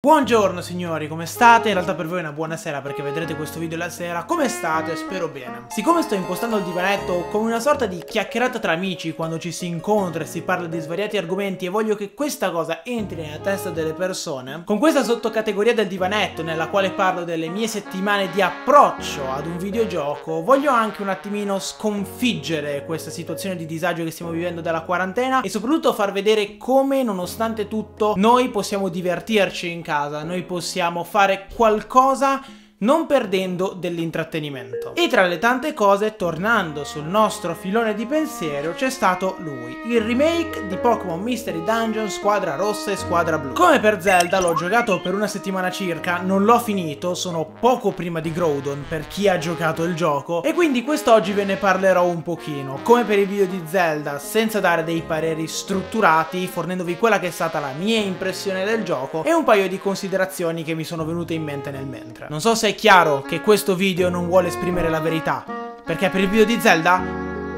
Buongiorno signori, come state? In realtà per voi è una buona sera perché vedrete questo video la sera. Come state? Spero bene. Siccome sto impostando il divanetto come una sorta di chiacchierata tra amici quando ci si incontra e si parla di svariati argomenti e voglio che questa cosa entri nella testa delle persone, con questa sottocategoria del divanetto nella quale parlo delle mie settimane di approccio ad un videogioco, voglio anche un attimino sconfiggere questa situazione di disagio che stiamo vivendo dalla quarantena e soprattutto far vedere come nonostante tutto noi possiamo divertirci in casa, noi possiamo fare qualcosa non perdendo dell'intrattenimento. E tra le tante cose, tornando sul nostro filone di pensiero, c'è stato lui, il remake di Pokémon Mystery Dungeon Squadra Rossa e Squadra Blu. Come per Zelda, l'ho giocato per una settimana circa, non l'ho finito, sono poco prima di Groudon per chi ha giocato il gioco, e quindi quest'oggi ve ne parlerò un pochino. Come per il video di Zelda, senza dare dei pareri strutturati, fornendovi quella che è stata la mia impressione del gioco e un paio di considerazioni che mi sono venute in mente nel mentre. Non so se è chiaro che questo video non vuole esprimere la verità, perché per il video di Zelda,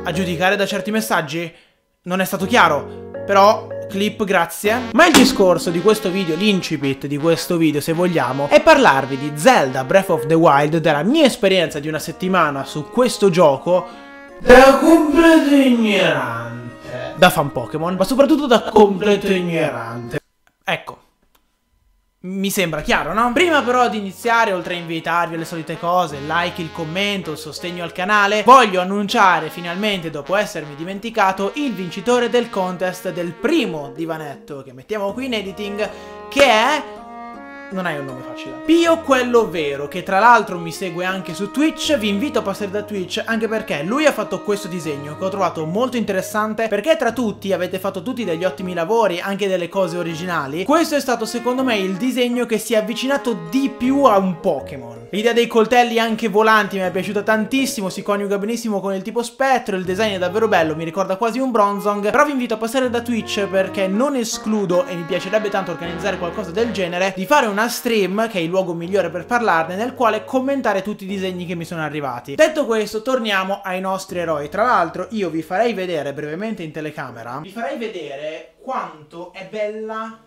a giudicare da certi messaggi, non è stato chiaro, però clip, grazie. Ma il discorso di questo video, l'incipit di questo video, se vogliamo, è parlarvi di Zelda Breath of the Wild, della mia esperienza di una settimana su questo gioco, da completo ignorante. Da fan Pokémon, ma soprattutto da completo ignorante. Ecco. Mi sembra chiaro, no? Prima però di iniziare, oltre a invitarvi alle solite cose, like, il commento, il sostegno al canale, voglio annunciare finalmente, dopo essermi dimenticato, il vincitore del contest del primo divanetto che mettiamo qui in editing, che è non hai un nome facile. Pio quello vero, che tra l'altro mi segue anche su Twitch, vi invito a passare da Twitch anche perché lui ha fatto questo disegno che ho trovato molto interessante perché tra tutti avete fatto tutti degli ottimi lavori, anche delle cose originali. Questo è stato secondo me il disegno che si è avvicinato di più a un Pokémon. L'idea dei coltelli anche volanti mi è piaciuta tantissimo, si coniuga benissimo con il tipo spettro, il design è davvero bello, mi ricorda quasi un Bronzong, però vi invito a passare da Twitch perché non escludo, e mi piacerebbe tanto organizzare qualcosa del genere, di fare una una stream, che è il luogo migliore per parlarne, nel quale commentare tutti i disegni che mi sono arrivati. Detto questo, torniamo ai nostri eroi. Tra l'altro, io vi farei vedere brevemente in telecamera, vi farei vedere quanto è bella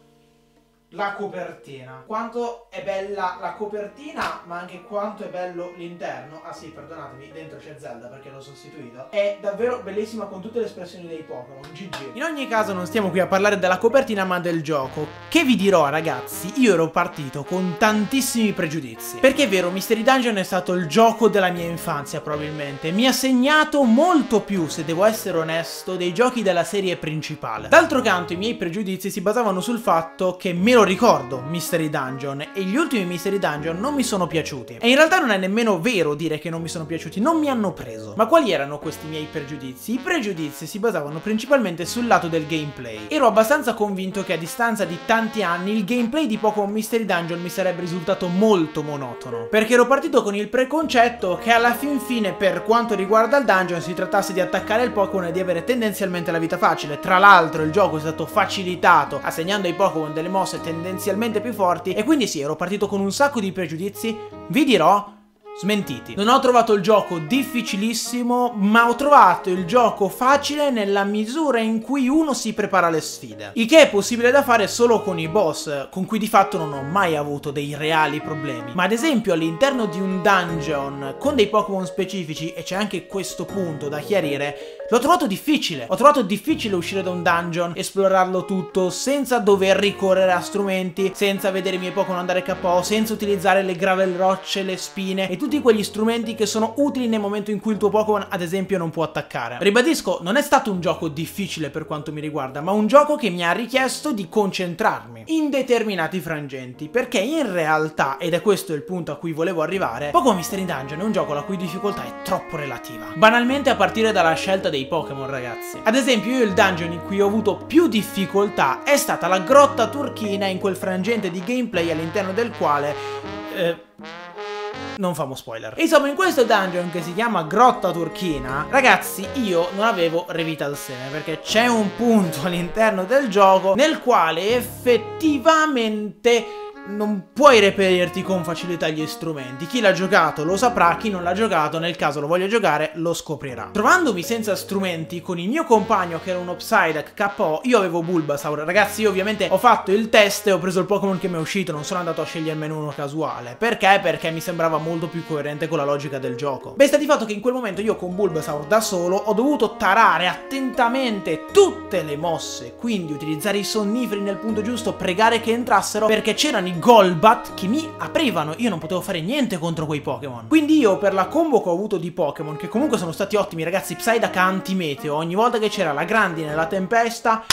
la copertina. Quanto è bella la copertina, ma anche quanto è bello l'interno. Ah sì, perdonatemi, dentro c'è Zelda perché l'ho sostituito. È davvero bellissima con tutte le espressioni dei Pokémon. GG. In ogni caso non stiamo qui a parlare della copertina, ma del gioco. Che vi dirò, ragazzi, io ero partito con tantissimi pregiudizi. Perché è vero, Mystery Dungeon è stato il gioco della mia infanzia, probabilmente. Mi ha segnato molto più, se devo essere onesto, dei giochi della serie principale. D'altro canto, i miei pregiudizi si basavano sul fatto che me lo ricordo Mystery Dungeon e gli ultimi Mystery Dungeon non mi sono piaciuti. E in realtà non è nemmeno vero dire che non mi sono piaciuti, non mi hanno preso. Ma quali erano questi miei pregiudizi? I pregiudizi si basavano principalmente sul lato del gameplay. Ero abbastanza convinto che a distanza di tanti anni il gameplay di Pokémon Mystery Dungeon mi sarebbe risultato molto monotono. Perché ero partito con il preconcetto che alla fin fine per quanto riguarda il dungeon si trattasse di attaccare il Pokémon e di avere tendenzialmente la vita facile. Tra l'altro il gioco è stato facilitato assegnando ai Pokémon delle mosse tendenzialmente tendenzialmente più forti e quindi sì, ero partito con un sacco di pregiudizi, vi dirò smentiti. Non ho trovato il gioco difficilissimo, ma ho trovato il gioco facile nella misura in cui uno si prepara alle sfide. Il che è possibile da fare solo con i boss, con cui di fatto non ho mai avuto dei reali problemi. Ma ad esempio all'interno di un dungeon con dei Pokémon specifici, e c'è anche questo punto da chiarire, l'ho trovato difficile. Ho trovato difficile uscire da un dungeon, esplorarlo tutto senza dover ricorrere a strumenti, senza vedere i miei Pokémon andare KO, senza utilizzare le gravel rocce, le spine e tutti quegli strumenti che sono utili nel momento in cui il tuo Pokémon ad esempio non può attaccare. Ribadisco, non è stato un gioco difficile per quanto mi riguarda, ma un gioco che mi ha richiesto di concentrarmi in determinati frangenti, perché in realtà, ed è questo il punto a cui volevo arrivare, Pokémon Mystery Dungeon è un gioco la cui difficoltà è troppo relativa. Banalmente a partire dalla scelta dei Pokémon, ragazzi. Ad esempio io il dungeon in cui ho avuto più difficoltà è stata la grotta turchina in quel frangente di gameplay all'interno del quale... Eh, non famo spoiler. Insomma, in questo dungeon che si chiama Grotta Turchina, ragazzi, io non avevo revita al seme, perché c'è un punto all'interno del gioco nel quale effettivamente non puoi reperirti con facilità gli strumenti. Chi l'ha giocato lo saprà, chi non l'ha giocato, nel caso lo voglia giocare, lo scoprirà. Trovandomi senza strumenti con il mio compagno che era uno Psyduck KO, io avevo Bulbasaur. Ragazzi, io ovviamente ho fatto il test e ho preso il Pokémon che mi è uscito, non sono andato a scegliermene uno casuale. Perché? Perché mi sembrava molto più coerente con la logica del gioco. Beh, sta di fatto che in quel momento io con Bulbasaur da solo ho dovuto tarare attentamente tutte le mosse, quindi utilizzare i sonniferi nel punto giusto, pregare che entrassero, perché c'erano i Golbat che mi aprivano, io non potevo fare niente contro quei Pokémon. Quindi io per la combo che ho avuto di Pokémon, che comunque sono stati ottimi ragazzi, Psyduck anti-meteo, ogni volta che c'era la grandine, la tempesta,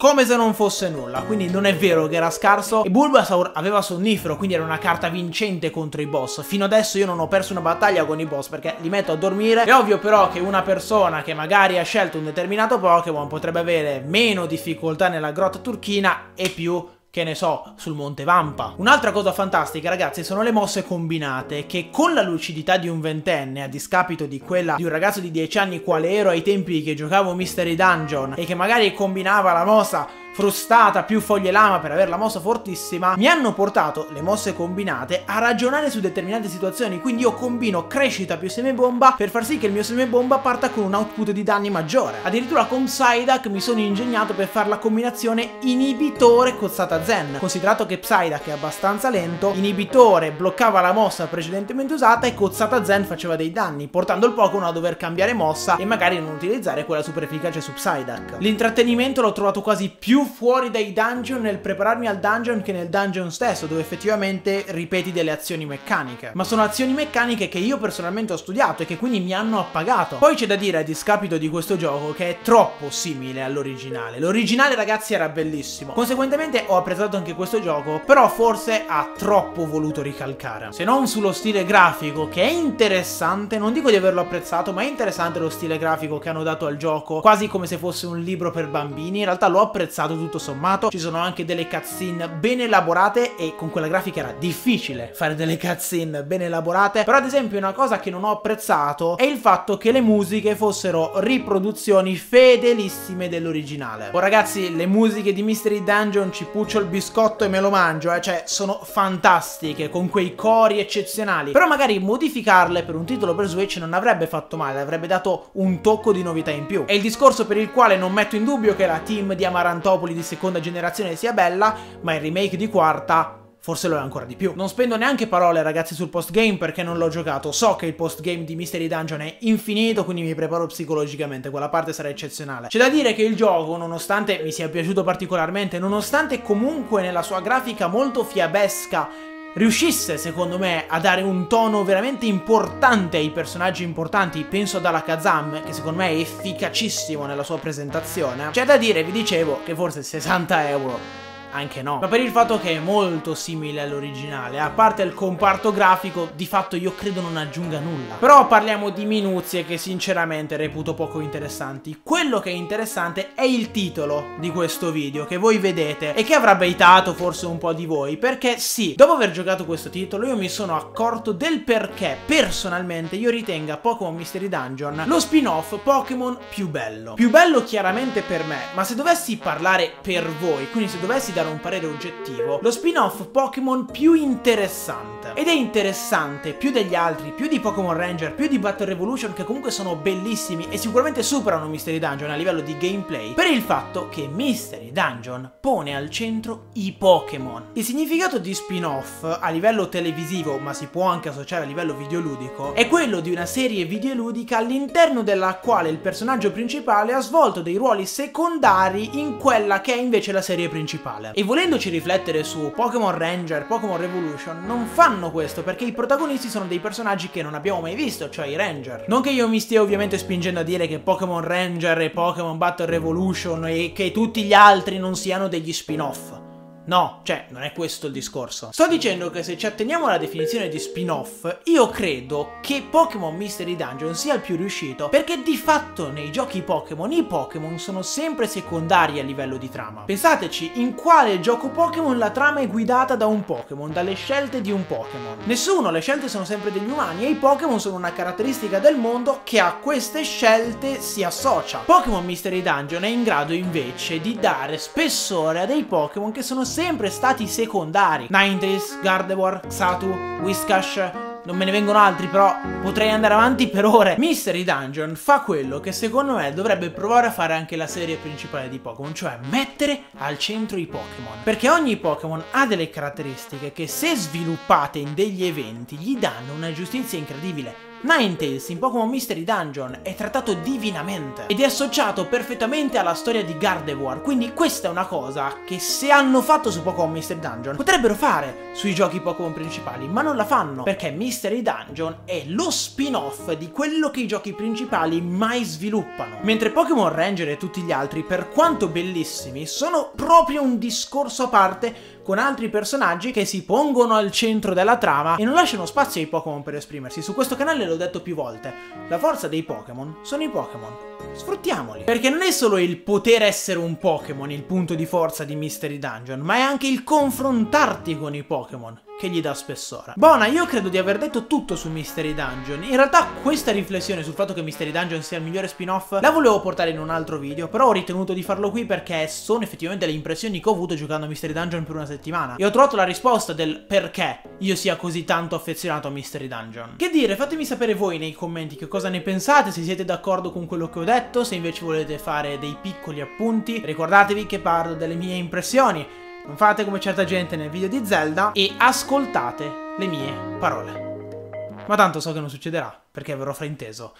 come se non fosse nulla, quindi non è vero che era scarso e Bulbasaur aveva Sonnifero, quindi era una carta vincente contro i boss. Fino adesso io non ho perso una battaglia con i boss perché li metto a dormire. È ovvio però che una persona che magari ha scelto un determinato Pokémon potrebbe avere meno difficoltà nella grotta turchina e più che ne so, sul Monte Vampa. Un'altra cosa fantastica, ragazzi, sono le mosse combinate che con la lucidità di un ventenne, a discapito di quella di un ragazzo di 10 anni quale ero ai tempi che giocavo Mystery Dungeon e che magari combinava la mossa frustata più foglie lama per avere la mossa fortissima, mi hanno portato le mosse combinate a ragionare su determinate situazioni. Quindi io combino crescita più semebomba per far sì che il mio semebomba parta con un output di danni maggiore. Addirittura con Psyduck mi sono ingegnato per fare la combinazione inibitore cozzata zen. Considerato che Psyduck è abbastanza lento, inibitore bloccava la mossa precedentemente usata e cozzata zen faceva dei danni, portando il Pokémon a dover cambiare mossa e magari non utilizzare quella super efficace su Psyduck. L'intrattenimento l'ho trovato quasi più più fuori dai dungeon nel prepararmi al dungeon che nel dungeon stesso, dove effettivamente ripeti delle azioni meccaniche. Ma sono azioni meccaniche che io personalmente ho studiato e che quindi mi hanno appagato. Poi c'è da dire a discapito di questo gioco che è troppo simile all'originale. L'originale ragazzi era bellissimo. Conseguentemente ho apprezzato anche questo gioco, però forse ha troppo voluto ricalcare. Se non sullo stile grafico che è interessante, non dico di averlo apprezzato, ma è interessante lo stile grafico che hanno dato al gioco, quasi come se fosse un libro per bambini. In realtà l'ho apprezzato stato tutto sommato. Ci sono anche delle cutscene ben elaborate e con quella grafica era difficile fare delle cutscene ben elaborate. Però ad esempio una cosa che non ho apprezzato è il fatto che le musiche fossero riproduzioni fedelissime dell'originale. Oh ragazzi, le musiche di Mystery Dungeon ci puccio il biscotto e me lo mangio, eh? cioè sono fantastiche, con quei cori eccezionali. Però magari modificarle per un titolo per Switch non avrebbe fatto male, avrebbe dato un tocco di novità in più. È il discorso per il quale non metto in dubbio che la team di Amarantop Metropoli di seconda generazione sia bella, ma il remake di quarta forse lo è ancora di più. Non spendo neanche parole ragazzi sul postgame perché non l'ho giocato, so che il postgame di Mystery Dungeon è infinito, quindi mi preparo psicologicamente, quella parte sarà eccezionale. C'è da dire che il gioco, nonostante mi sia piaciuto particolarmente, nonostante comunque nella sua grafica molto fiabesca riuscisse, secondo me, a dare un tono veramente importante ai personaggi importanti, penso ad Alakazam, che secondo me è efficacissimo nella sua presentazione, c'è da dire, vi dicevo, che forse 60 euro anche no. Ma per il fatto che è molto simile all'originale, a parte il comparto grafico, di fatto io credo non aggiunga nulla. Però parliamo di minuzie che sinceramente reputo poco interessanti. Quello che è interessante è il titolo di questo video che voi vedete e che avrà baitato forse un po' di voi, perché sì, dopo aver giocato questo titolo io mi sono accorto del perché personalmente io ritenga Pokémon Mystery Dungeon lo spin-off Pokémon più bello. Più bello chiaramente per me, ma se dovessi parlare per voi, quindi se dovessi dare dare un parere oggettivo, lo spin-off Pokémon più interessante. Ed è interessante più degli altri, più di Pokémon Ranger, più di Battle Revolution, che comunque sono bellissimi e sicuramente superano Mystery Dungeon a livello di gameplay, per il fatto che Mystery Dungeon pone al centro i Pokémon. Il significato di spin-off a livello televisivo, ma si può anche associare a livello videoludico, è quello di una serie videoludica all'interno della quale il personaggio principale ha svolto dei ruoli secondari in quella che è invece la serie principale. E volendoci riflettere su Pokémon Ranger, Pokémon Revolution, non fanno questo perché i protagonisti sono dei personaggi che non abbiamo mai visto, cioè i Ranger. Non che io mi stia ovviamente spingendo a dire che Pokémon Ranger e Pokémon Battle Revolution e che tutti gli altri non siano degli spin-off. No, cioè, non è questo il discorso. Sto dicendo che se ci atteniamo alla definizione di spin-off, io credo che Pokémon Mystery Dungeon sia il più riuscito, perché di fatto nei giochi Pokémon i Pokémon sono sempre secondari a livello di trama. Pensateci, in quale gioco Pokémon la trama è guidata da un Pokémon, dalle scelte di un Pokémon? Nessuno, le scelte sono sempre degli umani e i Pokémon sono una caratteristica del mondo che a queste scelte si associa. Pokémon Mystery Dungeon è in grado invece di dare spessore a dei Pokémon che sono sempre sempre stati secondari. Ninetales, Gardevoir, Xatu, Whiscash, non me ne vengono altri, però potrei andare avanti per ore. Mystery Dungeon fa quello che secondo me dovrebbe provare a fare anche la serie principale di Pokémon, cioè mettere al centro i Pokémon. Perché ogni Pokémon ha delle caratteristiche che se sviluppate in degli eventi gli danno una giustizia incredibile. Ninetales in Pokémon Mystery Dungeon è trattato divinamente ed è associato perfettamente alla storia di Gardevoir, quindi questa è una cosa che se hanno fatto su Pokémon Mystery Dungeon potrebbero fare sui giochi Pokémon principali, ma non la fanno perché Mystery Dungeon è lo spin-off di quello che i giochi principali mai sviluppano. Mentre Pokémon Ranger e tutti gli altri, per quanto bellissimi, sono proprio un discorso a parte con altri personaggi che si pongono al centro della trama e non lasciano spazio ai Pokémon per esprimersi. Su questo canale l'ho detto più volte, la forza dei Pokémon sono i Pokémon. Sfruttiamoli. Perché non è solo il poter essere un Pokémon il punto di forza di Mystery Dungeon, ma è anche il confrontarti con i Pokémon che gli dà spessore. Buona, io credo di aver detto tutto su Mystery Dungeon. In realtà questa riflessione sul fatto che Mystery Dungeon sia il migliore spin-off la volevo portare in un altro video, però ho ritenuto di farlo qui perché sono effettivamente le impressioni che ho avuto giocando a Mystery Dungeon per una settimana. E ho trovato la risposta del perché io sia così tanto affezionato a Mystery Dungeon. Che dire, fatemi sapere voi nei commenti che cosa ne pensate, se siete d'accordo con quello che ho detto, se invece volete fare dei piccoli appunti. Ricordatevi che parlo delle mie impressioni non fate come certa gente nel video di Zelda e ascoltate le mie parole. Ma tanto so che non succederà, perché verrò frainteso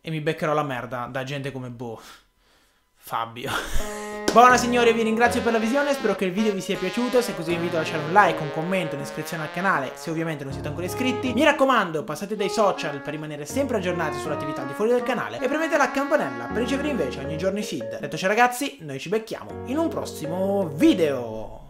e mi beccherò la merda da gente come Boh. Fabio. Buona signori, vi ringrazio per la visione, spero che il video vi sia piaciuto, se così vi invito a lasciare un like, un commento, un'iscrizione al canale, se ovviamente non siete ancora iscritti. Mi raccomando, passate dai social per rimanere sempre aggiornati sull'attività di fuori del canale e premete la campanella per ricevere invece ogni giorno i feed. Detto ciò ragazzi, noi ci becchiamo in un prossimo video.